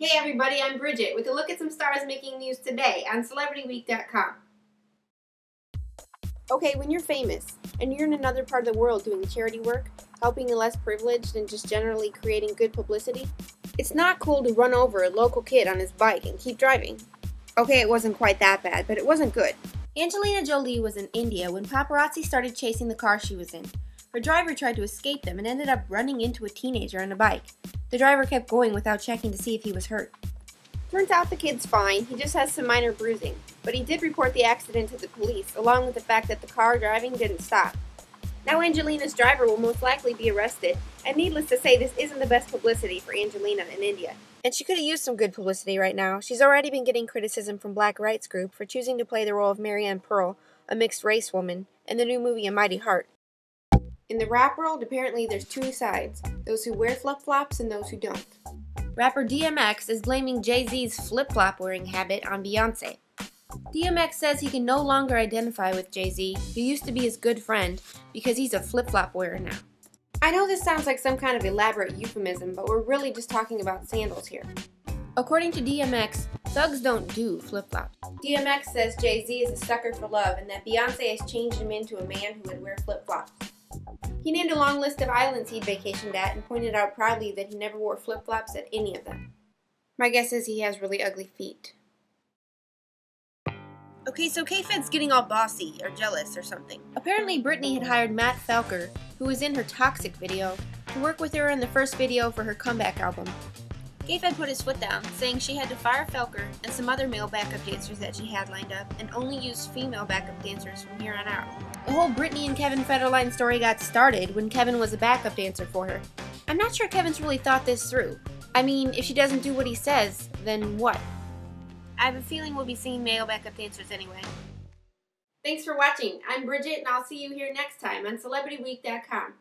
Hey everybody, I'm Bridget with a look at some stars making news today on CelebrityWeek.com. Okay, when you're famous and you're in another part of the world doing charity work, helping the less privileged, and just generally creating good publicity, it's not cool to run over a local kid on his bike and keep driving. Okay, it wasn't quite that bad, but it wasn't good. Angelina Jolie was in India when paparazzi started chasing the car she was in. Her driver tried to escape them and ended up running into a teenager on a bike. The driver kept going without checking to see if he was hurt. Turns out the kid's fine, he just has some minor bruising, but he did report the accident to the police, along with the fact that the car driving didn't stop. Now Angelina's driver will most likely be arrested, and needless to say, this isn't the best publicity for Angelina in India. And she could have used some good publicity right now. She's already been getting criticism from Black Rights Group for choosing to play the role of Mariane Pearl, a mixed race woman, in the new movie A Mighty Heart. In the rap world, apparently there's two sides those who wear flip flops and those who don't. Rapper DMX is blaming Jay Z's flip flop wearing habit on Beyonce. DMX says he can no longer identify with Jay Z, who used to be his good friend, because he's a flip flop wearer now. I know this sounds like some kind of elaborate euphemism, but we're really just talking about sandals here. According to DMX, thugs don't do flip flops. DMX says Jay Z is a sucker for love and that Beyonce has changed him into a man who would wear flip flops. He named a long list of islands he'd vacationed at and pointed out proudly that he never wore flip flops at any of them. My guess is he has really ugly feet. Okay, so K-Fed's getting all bossy or jealous or something. Apparently, Britney had hired Matt Felker, who was in her Toxic video, to work with her in the first video for her comeback album. K-Fed put his foot down, saying she had to fire Felker and some other male backup dancers that she had lined up and only use female backup dancers from here on out. The whole Britney and Kevin Federline story got started when Kevin was a backup dancer for her. I'm not sure Kevin's really thought this through. I mean, if she doesn't do what he says, then what? I have a feeling we'll be seeing male backup dancers anyway. Thanks for watching. I'm Bridget, and I'll see you here next time on CelebrityWeek.com.